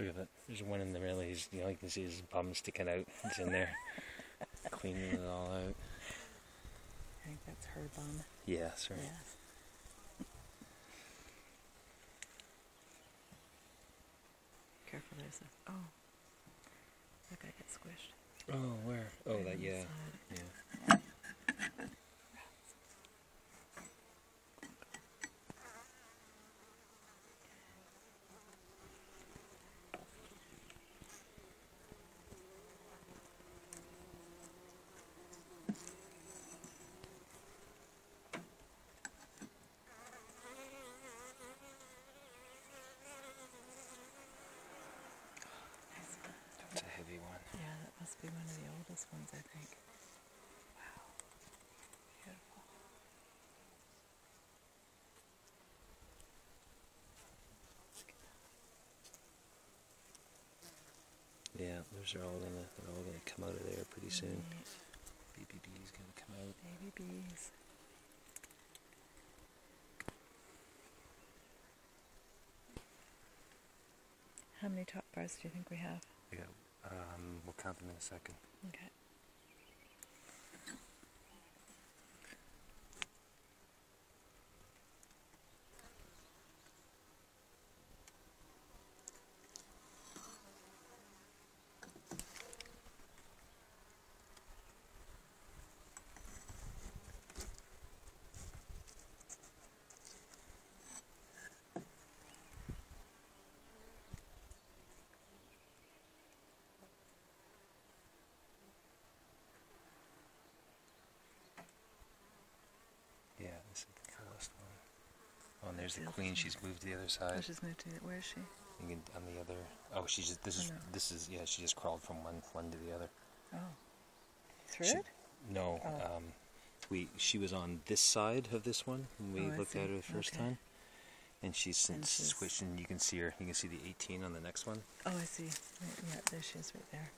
Look at that. There's one in the middle. He's, you know, you can see his bum sticking out. He's in there cleaning it all out. I think that's her bum. Yeah, sorry. Yeah. Careful, there's a. Oh. That guy gets squished. Oh, where? Oh, Right that, yeah. Yeah. Nice. That's a heavy one. Yeah, that must be one ones, I think. Wow. Beautiful. Yeah, those are all gonna, they're all gonna come out of there pretty soon. Neat. BBB's gonna come out. Baby bees. How many top bars do you think we have? Yeah, um, we'll count them in a second. Okay. Yeah, this is the coolest one. Oh, and there's the queen. She's moved to the other Oh, side. she's moved to the, where is she? Can on the other. Oh, she just. This Oh, is. no. This is. Yeah, she just crawled from one one to the other. Oh. Through She- it? No. Oh. Um, we. She was on this side of this one when we Oh, looked at her the first Okay. time, and she's since she's- switched. And you can see her. You can see the 18 on the next one. Oh, I see. Yeah, there she is right there.